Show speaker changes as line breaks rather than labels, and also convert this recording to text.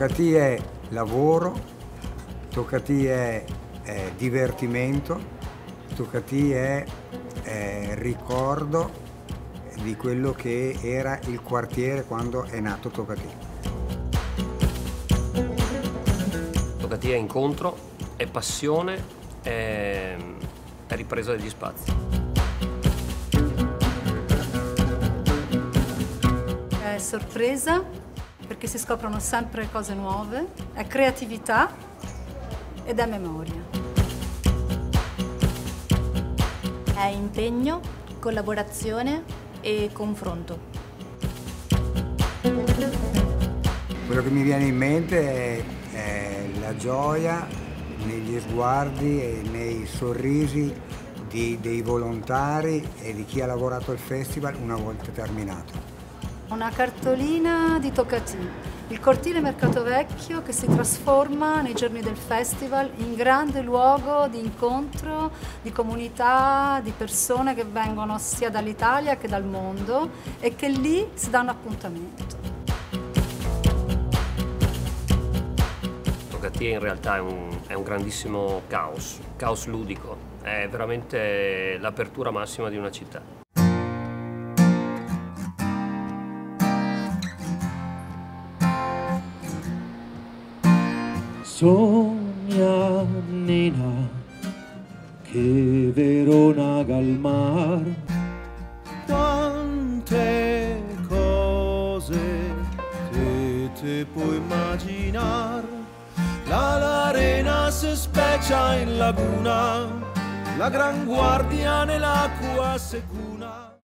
Toccati è lavoro, Toccati è, è divertimento, Toccati è, è ricordo di quello che era il quartiere quando è nato Toccati.
Toccati è incontro, è passione, è, è ripresa degli spazi.
È sorpresa perché si scoprono sempre cose nuove, è creatività ed è memoria.
È impegno, collaborazione e confronto.
Quello che mi viene in mente è, è la gioia negli sguardi e nei sorrisi di, dei volontari e di chi ha lavorato al festival una volta terminato.
Una cartolina di Toccati, il cortile Mercato Vecchio che si trasforma nei giorni del festival in grande luogo di incontro, di comunità, di persone che vengono sia dall'Italia che dal mondo e che lì si danno appuntamento.
Toccati in realtà è un, è un grandissimo caos, caos ludico, è veramente l'apertura massima di una città.
Sogna nena che Verona Galmar
tante cose che te puoi immaginar. La l'arena si specia in laguna la gran guardia nell'acqua secuna